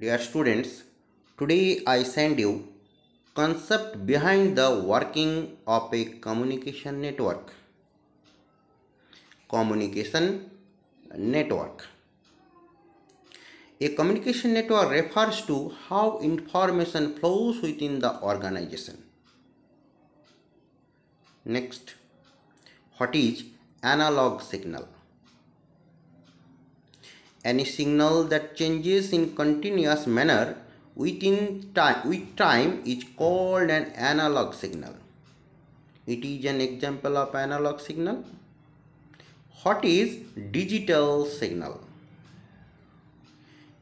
Dear students, today I send you concept behind the working of a communication network. Communication network. A communication network refers to how information flows within the organization. Next, what is analog signal? Any signal that changes in continuous manner within time with time is called an analog signal. It is an example of analog signal. What is digital signal?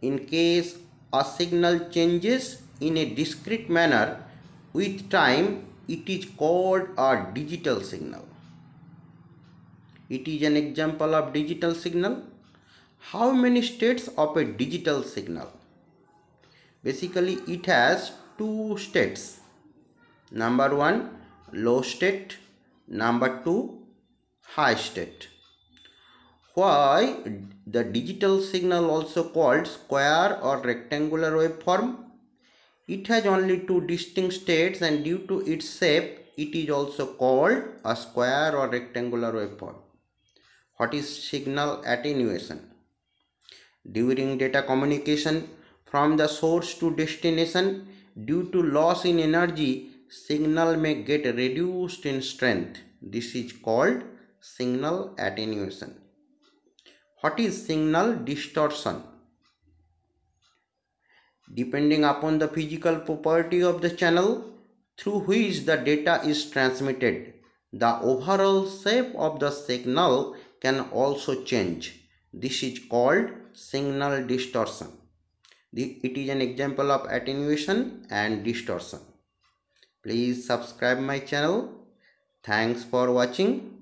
In case a signal changes in a discrete manner with time it is called a digital signal. It is an example of digital signal how many states of a digital signal? Basically it has two states. Number one low state. Number two high state. Why the digital signal also called square or rectangular waveform? It has only two distinct states and due to its shape it is also called a square or rectangular waveform. What is signal attenuation during data communication from the source to destination due to loss in energy signal may get reduced in strength. This is called signal attenuation. What is signal distortion? Depending upon the physical property of the channel through which the data is transmitted the overall shape of the signal can also change this is called signal distortion. The, it is an example of attenuation and distortion. Please subscribe my channel. Thanks for watching.